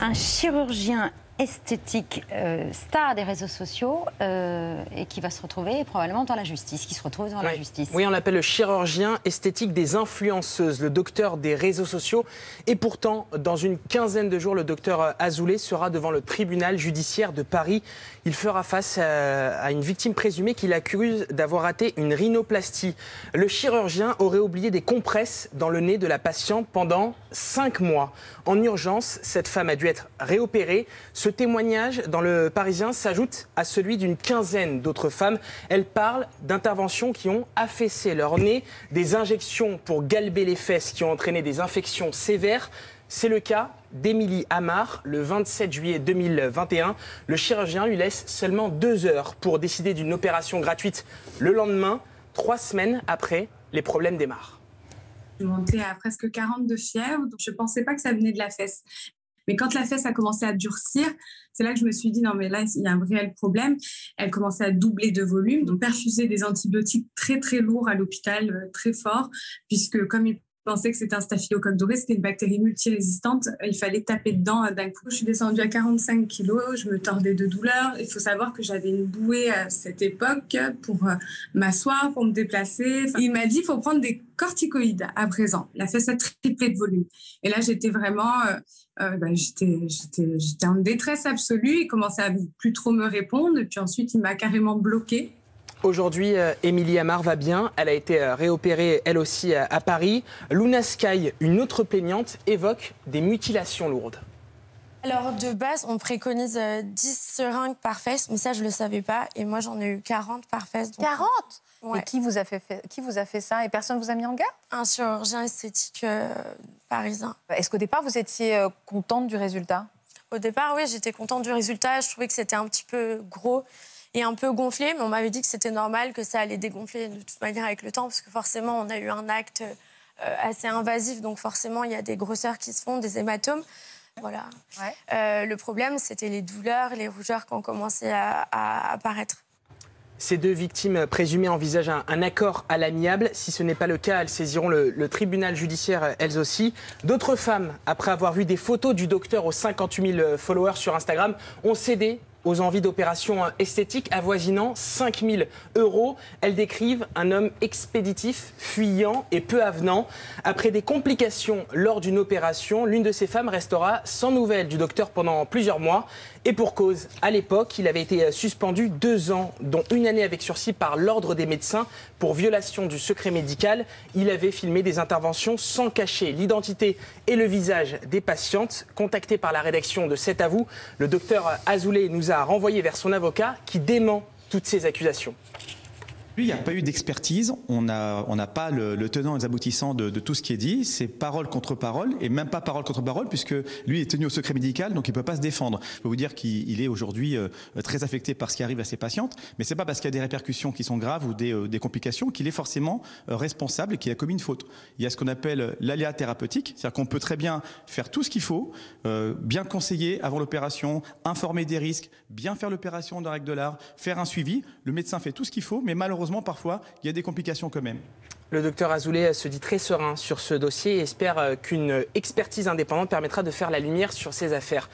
un chirurgien esthétique euh, star des réseaux sociaux euh, et qui va se retrouver probablement dans la justice, qui se retrouve dans la justice. Oui, on l'appelle le chirurgien esthétique des influenceuses, le docteur des réseaux sociaux. Et pourtant, dans une quinzaine de jours, le docteur Azoulay sera devant le tribunal judiciaire de Paris. Il fera face à, à une victime présumée qu'il accuse d'avoir raté une rhinoplastie. Le chirurgien aurait oublié des compresses dans le nez de la patiente pendant cinq mois. En urgence, cette femme a dû être réopérée. Ce témoignage dans le Parisien s'ajoute à celui d'une quinzaine d'autres femmes. Elles parlent d'interventions qui ont affaissé leur nez, des injections pour galber les fesses qui ont entraîné des infections sévères. C'est le cas d'Émilie Amar. Le 27 juillet 2021, le chirurgien lui laisse seulement deux heures pour décider d'une opération gratuite. Le lendemain, trois semaines après, les problèmes démarrent. Je montais à presque 40 de fièvre, donc je ne pensais pas que ça venait de la fesse. Mais quand la fesse a commencé à durcir, c'est là que je me suis dit, non, mais là, il y a un réel problème. Elle commençait à doubler de volume, donc perfuser des antibiotiques très, très lourds à l'hôpital, euh, très fort, puisque comme il pensait que c'était un staphylocoque doré, c'était une bactérie multirésistante. Il fallait taper dedans euh, d'un coup. Je suis descendue à 45 kilos, je me tordais de douleur. Il faut savoir que j'avais une bouée à cette époque pour euh, m'asseoir, pour me déplacer. Il m'a dit, il faut prendre des corticoïdes à présent. La fesse a triplé de volume. Et là, j'étais vraiment, euh, ben, j'étais en détresse absolue. Il commençait à plus trop me répondre. Puis ensuite, il m'a carrément bloqué. Aujourd'hui, euh, Émilie Amar va bien. Elle a été euh, réopérée, elle aussi, à, Paris. Luna Sky, une autre plaignante, évoque des mutilations lourdes. Alors, de base, on préconise 10 seringues par fesse, mais ça, je ne le savais pas. Et moi, j'en ai eu 40 par fesse. 40 Et qui vous, a fait, qui vous a fait ça? Et personne vous a mis en garde? Un chirurgien esthétique parisien. Est-ce qu'au départ, vous étiez contente du résultat? Au départ, oui, j'étais contente du résultat. Je trouvais que c'était un petit peu gros et un peu gonflé, mais on m'avait dit que c'était normal, que ça allait dégonfler de toute manière avec le temps, parce que forcément, on a eu un acte euh, assez invasif, donc forcément, il y a des grosseurs qui se font, des hématomes. Voilà. Euh, le problème, c'était les douleurs, les rougeurs qui ont commencé à, apparaître. Ces deux victimes présumées envisagent un, accord à l'amiable. Si ce n'est pas le cas, elles saisiront le, le tribunal judiciaire elles aussi. D'autres femmes, après avoir vu des photos du docteur aux 58 000 followers sur Instagram, ont cédé aux envies d'opérations esthétiques avoisinant 5 000 euros. Elles décrivent un homme expéditif, fuyant et peu avenant. Après des complications lors d'une opération, l'une de ces femmes restera sans nouvelles du docteur pendant plusieurs mois. Et pour cause, à l'époque, il avait été suspendu deux ans, dont une année avec sursis par l'ordre des médecins pour violation du secret médical. Il avait filmé des interventions sans cacher l'identité et le visage des patientes. Contacté par la rédaction de C'est à le docteur Azoulay nous a renvoyé vers son avocat qui dément toutes ces accusations. Lui, il n'y a pas eu d'expertise, on n'a on pas le, tenant et les aboutissants de, tout ce qui est dit, c'est parole contre parole, et même pas parole contre parole, puisque lui est tenu au secret médical, donc il ne peut pas se défendre. Je peux vous dire qu'il est aujourd'hui euh, très affecté par ce qui arrive à ses patientes, mais c'est pas parce qu'il y a des répercussions qui sont graves ou des, euh, complications qu'il est forcément euh, responsable et qu'il a commis une faute. Il y a ce qu'on appelle l'aléa thérapeutique, c'est-à-dire qu'on peut très bien faire tout ce qu'il faut, bien conseiller avant l'opération, informer des risques, bien faire l'opération la règle de l'art, faire un suivi. Le médecin fait tout ce qu'il faut, mais malheureusement, parfois, il y a des complications quand même. Le docteur Azoulay se dit très serein sur ce dossier et espère euh, qu'une expertise indépendante permettra de faire la lumière sur ces affaires.